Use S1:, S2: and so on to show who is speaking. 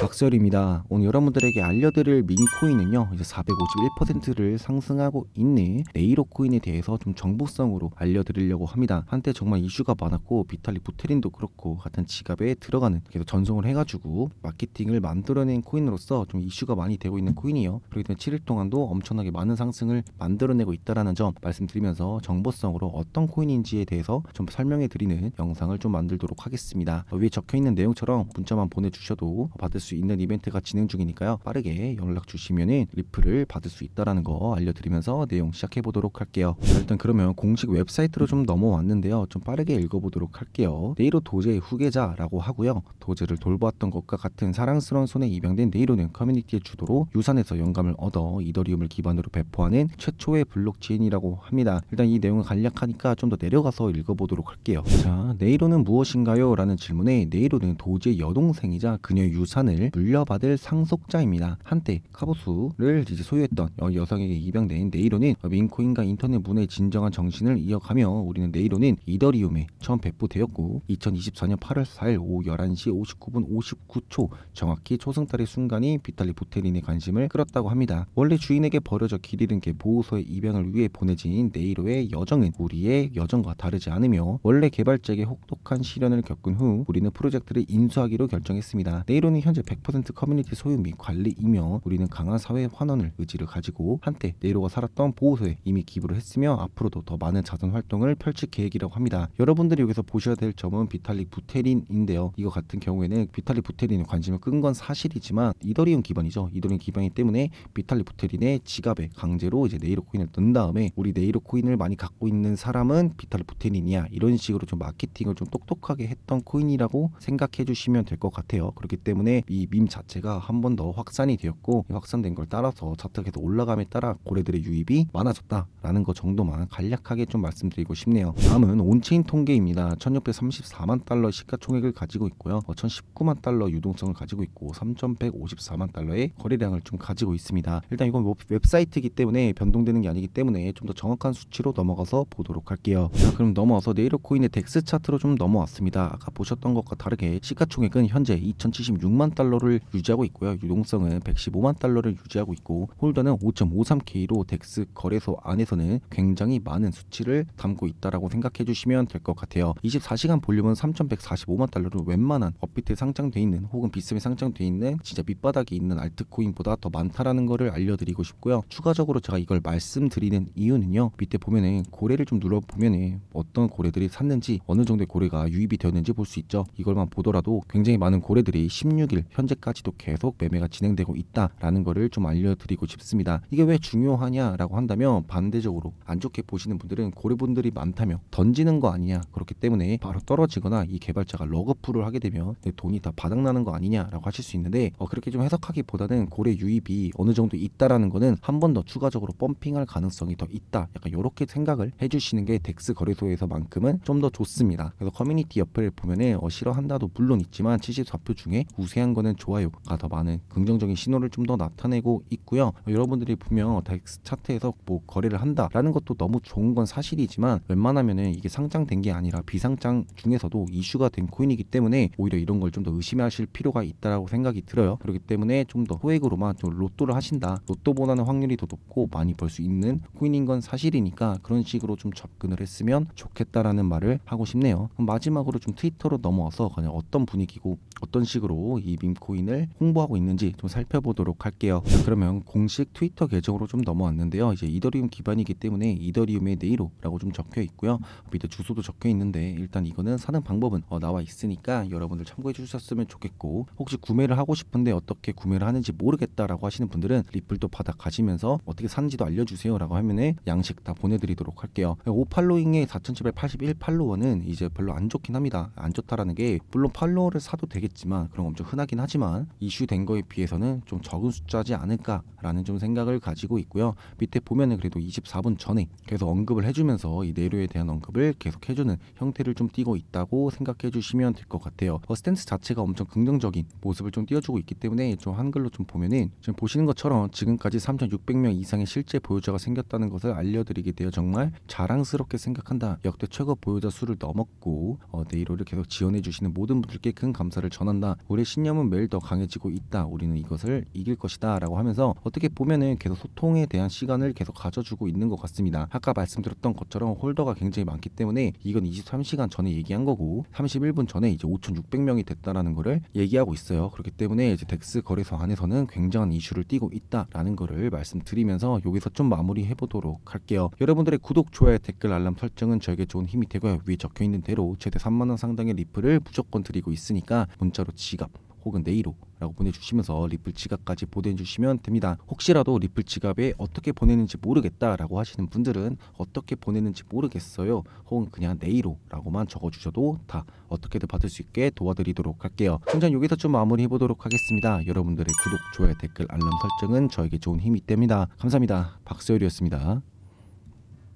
S1: 박설입니다. 오늘 여러분들에게 알려드릴 밈코인은요, 이제 451%를 상승하고 있는 네이로 코인에 대해서 좀 정보성으로 알려드리려고 합니다. 한때 정말 이슈가 많았고, 비탈릭 부테린도 그렇고, 같은 지갑에 들어가는, 계속 전송을 해가지고, 마케팅을 만들어낸 코인으로서 좀 이슈가 많이 되고 있는 코인이에요. 그렇기 때문에 7일 동안도 엄청나게 많은 상승을 만들어내고 있다라는 점 말씀드리면서 정보성으로 어떤 코인인지에 대해서 좀 설명해 드리는 영상을 좀 만들도록 하겠습니다. 위에 적혀 있는 내용처럼 문자만 보내주셔도 받을 수 있는 이벤트가 진행 중이니까요. 빠르게 연락 주시면은 리플을 받을 수 있다라는 거 알려드리면서 내용 시작해 보도록 할게요. 자, 일단 그러면 공식 웹사이트로 좀 넘어왔는데요. 좀 빠르게 읽어보도록 할게요. 네이로 도제의 후계자라고 하고요. 도제를 돌보았던 것과 같은 사랑스러운 손에 입양된 네이로는 커뮤니티의 주도로 유산에서 영감을 얻어 이더리움을 기반으로 배포하는 최초의 블록체인이라고 합니다. 일단 이 내용을 간략하니까 좀 더 내려가서 읽어보도록 할게요. 자, 네이로는 무엇인가요? 라는 질문에 네이로는 도제의 여동생이자 그녀의 유산을 물려받을 상속자입니다. 한때 카보스를 이제 소유했던 여- 여성에게 입양된 네이로는 밈코인과 인터넷 문화의 진정한 정신을 이어가며 우리는 네이로는 이더리움에 처음 배포되었고 2024년 8월 4일 오후 11시 59분 59초 정확히 초승달의 순간이 비탈릭 부테린의 관심을 끌었다고 합니다. 원래 주인에게 버려져 길 잃은 개 보호소에 입양을 위해 보내진 네이로의 여정은 우리의 여정과 다르지 않으며 원래 개발자에게 혹독한 시련을 겪은 후 우리는 프로젝트를 인수하기로 결정했습니다. 네이로는 현재 100% 커뮤니티 소유 및 관리이며 우리는 강한 사회 환원을 의지를 가지고 한때 네이로가 살았던 보호소에 이미 기부를 했으며 앞으로도 더 많은 자선 활동을 펼칠 계획이라고 합니다. 여러분들이 여기서 보셔야 될 점은 비탈릭 부테린인데요. 이거 같은 경우에는 비탈릭 부테린에 관심을 끈 건 사실이지만 이더리움 기반이죠. 이더리움 기반이기 때문에 비탈릭 부테린의 지갑에 강제로 이제 네이로 코인을 넣은 다음에 우리 네이로 코인을 많이 갖고 있는 사람은 비탈릭 부테린이야 이런 식으로 좀 마케팅을 좀 똑똑하게 했던 코인이라고 생각해 주시면 될 것 같아요. 그렇기 때문에 이밈 자체가 한 번 더 확산이 되었고 이 확산된 걸 따라서 계속 올라감에 따라 고래들의 유입이 많아졌다라는 것 정도만 간략하게 좀 말씀드리고 싶네요. 다음은 on-chain 통계입니다. 1634만 달러 시가총액을 가지고 있고요. 1019만 달러 유동성을 가지고 있고 3154만 달러의 거래량을 좀 가지고 있습니다. 일단 이건 뭐 웹사이트이기 때문에 변동되는 게 아니기 때문에 좀 더 정확한 수치로 넘어가서 보도록 할게요. 자, 그럼 넘어와서 네이로 코인의 DEX 차트로 좀 넘어왔습니다. 아까 보셨던 것과 다르게 시가총액은 현재 2076만 달러 를 유지하고 있고요. 유동성은 115만 달러를 유지하고 있고 holder는 5.53K로 DEX 거래소 안에서는 굉장히 많은 수치를 담고 있다라고 생각해 주시면 될 것 같아요. 24시간 볼륨은 3,145만 달러로 웬만한 업비트에 상장돼 있는 혹은 비썸에 상장돼 있는 진짜 밑바닥에 있는 알트코인보다 더 많다라는 거를 알려드리고 싶고요. 추가적으로 제가 이걸 말씀드리는 이유는요. 밑에 보면은 고래를 좀 눌러보면은 어떤 고래들이 샀는지 어느 정도의 고래가 유입이 되었는지 볼 수 있죠. 이걸만 보더라도 굉장히 많은 고래들이 16일 현재까지도 계속 매매가 진행되고 있다라는 거를 좀 알려드리고 싶습니다. 이게 왜 중요하냐라고 한다면 반대적으로 안 좋게 보시는 분들은 고래분들이 많다며 던지는 거 아니냐 그렇기 때문에 바로 떨어지거나 이 개발자가 러그풀을 하게 되면 내 돈이 다 바닥나는 거 아니냐라고 하실 수 있는데 어, 그렇게 좀 해석하기보다는 고래 유입이 어느 정도 있다라는 거는 한 번 더 추가적으로 펌핑할 가능성이 더 있다 약간 이렇게 생각을 해주시는 게 DEX 거래소에서만큼은 좀 더 좋습니다. 그래서 커뮤니티 옆을 보면은 어, 싫어한다도 물론 있지만 74표 중에 우세한 거는 좋아요가 더 많은 긍정적인 신호를 좀 더 나타내고 있고요. 어, 여러분들이 보면 DEX 차트에서 뭐 거래를 한다라는 것도 너무 좋은 건 사실이지만 웬만하면은 이게 상장된 게 아니라 비상장 중에서도 이슈가 된 코인이기 때문에 오히려 이런 걸 좀 더 의심하실 필요가 있다라고 생각이 들어요. 그렇기 때문에 좀 더 소액으로만 좀 로또를 하신다. 로또보다는 확률이 더 높고 많이 벌 수 있는 코인인 건 사실이니까 그런 식으로 좀 접근을 했으면 좋겠다라는 말을 하고 싶네요. 마지막으로 좀 트위터로 넘어와서 그냥 어떤 분위기고 어떤 식으로 이 밈코인을 홍보하고 있는지 좀 살펴보도록 할게요. 자, 그러면 공식 트위터 계정으로 좀 넘어왔는데요. 이제 이더리움 기반이기 때문에 이더리움의 네이로라고 좀 적혀 있고요. 밑에 주소도 적혀 있는데 일단 이거는 사는 방법은 어, 나와 있으니까 여러분들 참고해 주셨으면 좋겠고 혹시 구매를 하고 싶은데 어떻게 구매를 하는지 모르겠다라고 하시는 분들은 리플도 받아 가시면서 어떻게 사는지도 알려주세요라고 하면은 양식 다 보내드리도록 할게요. 5팔로잉의 4,781 팔로워는 이제 별로 안 좋긴 합니다. 안 좋다라는 게 물론 팔로워를 사도 되겠지만 그런 거 엄청 흔하긴 하지만 이슈된 거에 비해서는 좀 적은 숫자지 않을까라는 좀 생각을 가지고 있고요. 밑에 보면은 그래도 24분 전에 계속 언급을 해주면서 이 내로에 대한 언급을 계속 해주는 형태를 좀 띄고 있다고 생각해 주시면 될 것 같아요. 어, 스탠스 자체가 엄청 긍정적인 모습을 좀 띄워주고 있기 때문에 좀 한글로 좀 보면은 지금 보시는 것처럼 지금까지 3,600명 이상의 실제 보유자가 생겼다는 것을 알려드리게 되어 정말 자랑스럽게 생각한다. 역대 최고 보유자 수를 넘었고 어, 네이로를 계속 지원해 주시는 모든 분들께 큰 감사를 전한다. 우리의 신념은 점점 매일 더 강해지고 있다. 우리는 이것을 이길 것이다. 라고 하면서 어떻게 보면은 계속 소통에 대한 시간을 계속 가져주고 있는 것 같습니다. 아까 말씀드렸던 것처럼 holder가 굉장히 많기 때문에 이건 23시간 전에 얘기한 거고 31분 전에 이제 5,600명이 됐다라는 거를 얘기하고 있어요. 그렇기 때문에 이제 DEX 거래소 안에서는 굉장한 이슈를 띠고 있다라는 거를 말씀드리면서 여기서 좀 마무리해 보도록 할게요. 여러분들의 구독, 좋아요, 댓글, 알람 설정은 저에게 좋은 힘이 되고요. 위에 적혀 있는 대로 최대 3만 원 상당의 리플을 무조건 드리고 있으니까 문자로 지갑 혹은 네이로 라고 보내주시면서 리플 지갑까지 보내주시면 됩니다. 혹시라도 리플 지갑에 어떻게 보내는지 모르겠다라고 하시는 분들은 어떻게 보내는지 모르겠어요. 혹은 그냥 네이로 라고만 적어주셔도 다 어떻게든 받을 수 있게 도와드리도록 할게요. 영상 여기서 좀 마무리 해보도록 하겠습니다. 여러분들의 구독, 좋아요, 댓글, 알람 설정은 저에게 좋은 힘이 됩니다. 감사합니다. 박세열이었습니다.